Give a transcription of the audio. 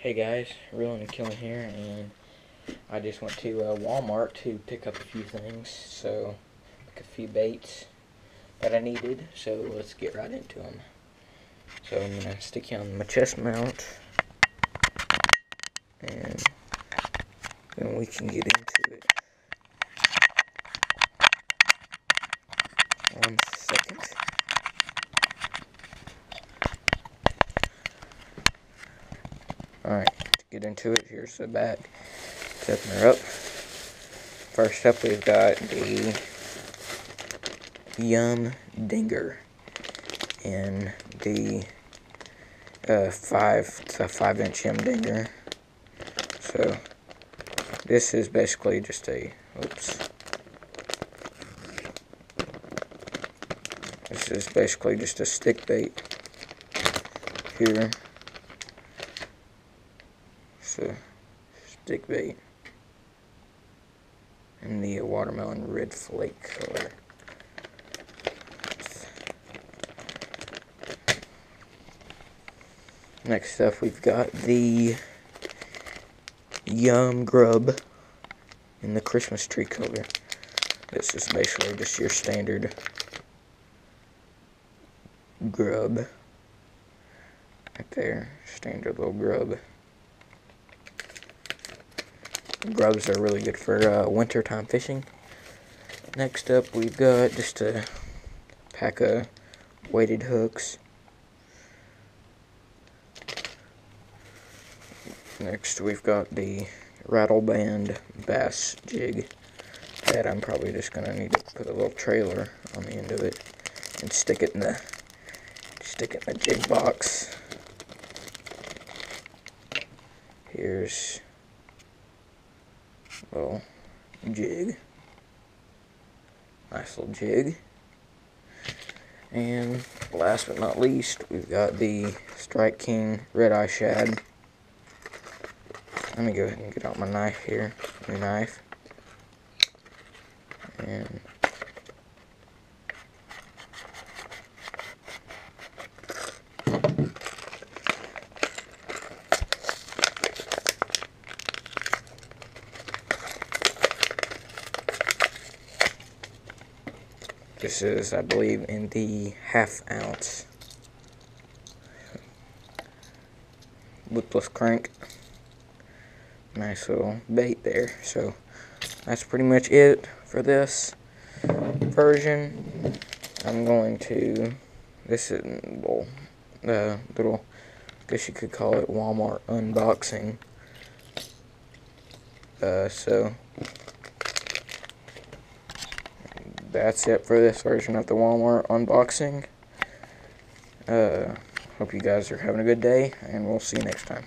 Hey guys, Reelin' N Killin' here, and I just went to uh, Walmart to pick up a few things, so pick a few baits that I needed, so let's get right into them. So I'm going to stick you on my chest mount, and then we can get into it. One second. Alright, get into it, here's the bag. Setting her up. First up, we've got the Yum Dinger in the uh, five, it's a five inch Yum Dinger. So, this is basically just a, oops. This is basically just a stick bait here. So, stick bait in the watermelon red flake color. Next up, we've got the Yum Grub in the Christmas tree color. This is basically just your standard grub. Right there, standard little grub. Grubs are really good for uh, wintertime fishing. Next up, we've got just a pack of weighted hooks. Next, we've got the rattle band bass jig that I'm probably just gonna need to put a little trailer on the end of it and stick it in the stick it in the jig box. Here's little jig. Nice little jig. And last but not least, we've got the Strike King Red Eye Shad. Let me go ahead and get out my knife here. My knife. And This is, I believe, in the half ounce. Lipless crank. Nice little bait there. So, that's pretty much it for this version. I'm going to, this is, well, the little, I guess you could call it Walmart unboxing. Uh, so, that's it for this version of the Walmart unboxing. Uh, hope you guys are having a good day, and we'll see you next time.